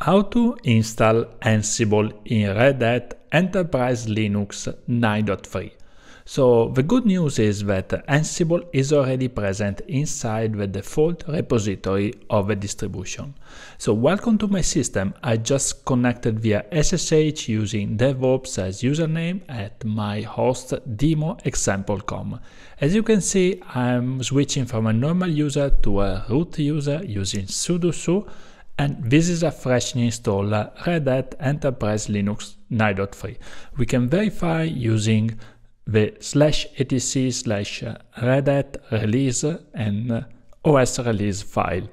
How to install Ansible in Red Hat Enterprise Linux 9.3. So the good news is that Ansible is already present inside the default repository of the distribution. So welcome to my system. I just connected via SSH using DevOps as username at my host demo example.com. As you can see, I'm switching from a normal user to a root user using sudo su and this is a freshly installed Red Hat Enterprise Linux 9.3. We can verify using the slash etc slash Red Hat release and OS release file.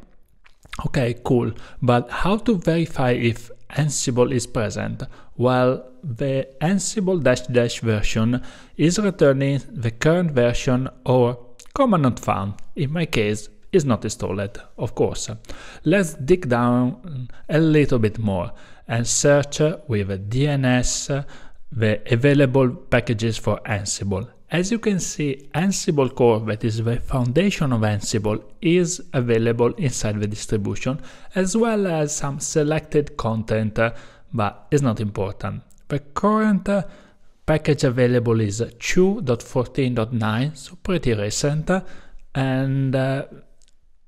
Okay, cool. But how to verify if Ansible is present? Well, the Ansible dash dash version is returning the current version or command not found. In my case, is not installed, of course. Let's dig down a little bit more and search with DNF the available packages for Ansible. As you can see, Ansible Core, that is the foundation of Ansible, is available inside the distribution, as well as some selected content, uh, but it's not important. The current uh, package available is 2.14.9, so pretty recent, uh, and uh,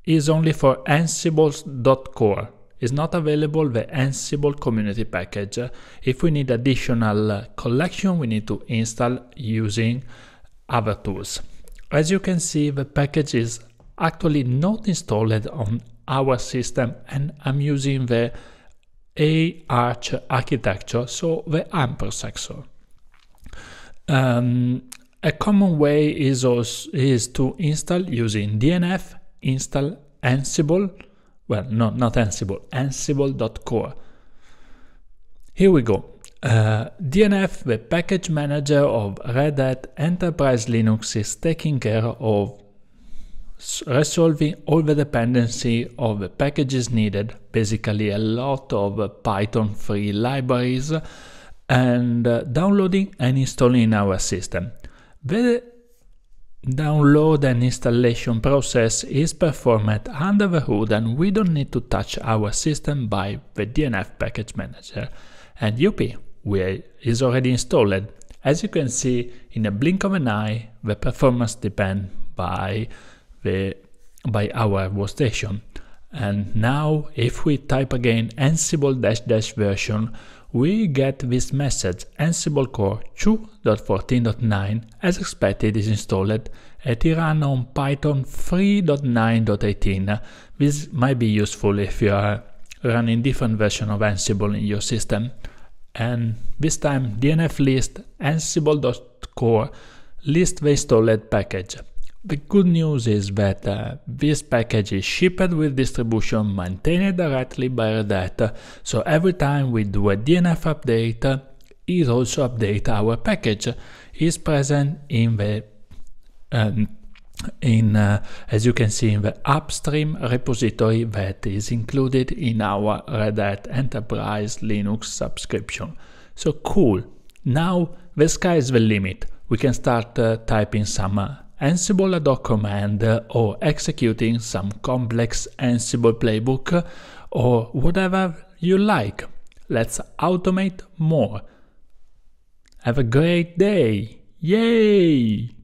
is only for Ansible.core. Is not available the Ansible community package. If we need additional collection, we need to install using other tools. As you can see, the package is actually not installed on our system and I'm using the A-Arch architecture, so the ARM processor. Um, a common way is, also, is to install using DNF install Ansible, well, no, not Ansible, ansible.core. Here we go. Uh, DNF, the package manager of Red Hat Enterprise Linux, is taking care of resolving all the dependency of the packages needed, basically a lot of Python free libraries, and uh, downloading and installing in our system. The Download and installation process is performed under the hood and we don't need to touch our system by the DNF package manager. And UP is already installed. As you can see, in a blink of an eye, the performance depends by, the, by our workstation. And now, if we type again ansible dash dash version, we get this message Ansible Core 2.14.9 as expected is installed and it runs on Python 3.9.18. This might be useful if you are running different version of Ansible in your system. And this time DNF list ansible.core list the installed package. The good news is that uh, this package is shipped with distribution maintained directly by Red Hat, so every time we do a DNF update, it also updates our package. is present in the um, in uh, as you can see in the AppStream repository that is included in our Red Hat Enterprise Linux subscription. So cool. Now the sky is the limit. We can start uh, typing some Ansible command or executing some complex Ansible playbook or whatever you like. Let's automate more. Have a great day! Yay!